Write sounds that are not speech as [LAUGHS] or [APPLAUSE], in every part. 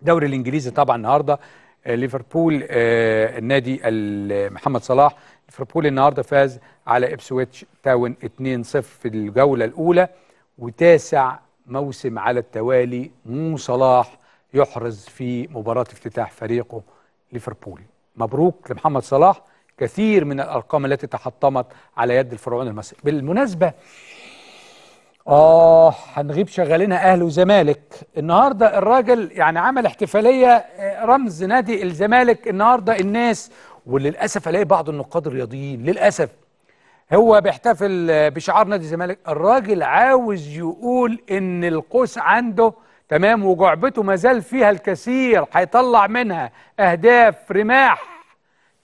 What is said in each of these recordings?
الدوري الإنجليزي طبعا النهارده آه، ليفربول آه، النادي ال- محمد صلاح. ليفربول النهارده فاز على إبسويتش تاون 2-0 في الجولة الأولى وتاسع موسم على التوالي مو صلاح يحرز في مباراة افتتاح فريقه ليفربول. مبروك لمحمد صلاح. كثير من الأرقام التي تحطمت على يد الفرعون المصري. بالمناسبة آه هنغيب شغالينها أهلي وزمالك. النهارده الراجل يعني عمل احتفالية آه، رمز نادي الزمالك النهارده الناس وللأسف ألاقي بعض النقاد الرياضيين للأسف. هو بيحتفل آه، بشعار نادي الزمالك. الراجل عاوز يقول إن القوس عنده تمام وجعبته ما زال فيها الكثير هيطلع منها أهداف رماح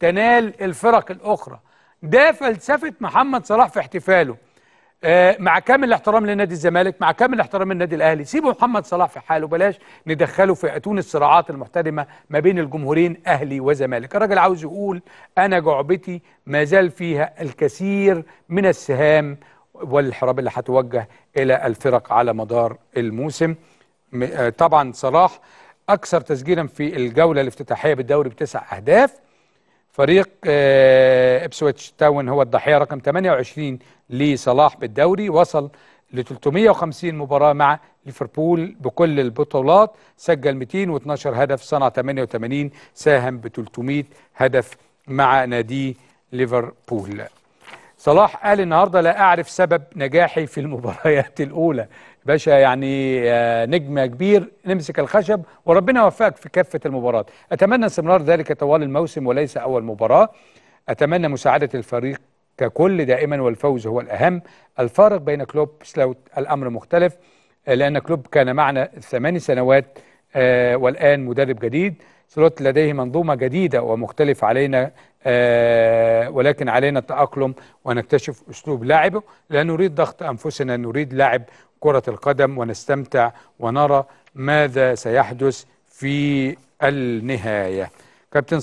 تنال الفرق الأخرى. ده فلسفة محمد صلاح في احتفاله. آه، مع كامل الاحترام لنادي الزمالك مع كامل الاحترام للنادي الأهلي سيبوا محمد صلاح في حاله بلاش ندخله في أتون الصراعات المحتدمه ما بين الجمهورين أهلي وزمالك. الراجل عاوز يقول أنا جعبتي ما زال فيها الكثير من السهام والحراب اللي هتوجه إلى الفرق على مدار الموسم. آه، طبعا صلاح أكثر تسجيلا في الجولة الافتتاحية بالدوري بتسع أهداف. فريق آه، إبسويتش تاون هو الضحية رقم 28 لصلاح بالدوري وصل ل 350 مباراة مع ليفربول بكل البطولات سجل 212 هدف صنع 88 ساهم ب 300 هدف مع ناديه ليفربول. صلاح قال النهارده لا أعرف سبب نجاحي في المباريات [LAUGHS] الأولى. باشا يعني آه، نجم كبير نمسك الخشب وربنا يوفقك في كافة المباريات أتمنى استمرار ذلك طوال الموسم وليس أول مباراة. أتمنى مساعدة الفريق ككل دائما والفوز هو الأهم. الفارق بين كلوب وسلوت الأمر مختلف آه، لأن كلوب كان معنا ثمان سنوات آه، والآن مدرب جديد. سلوت لديه منظومة جديدة ومختلف علينا آه، ولكن علينا التأقلم ونكتشف أسلوب لعبه. لا نريد ضغط أنفسنا نريد لعب كرة القدم ونستمتع ونرى ماذا سيحدث في النهاية. كابتن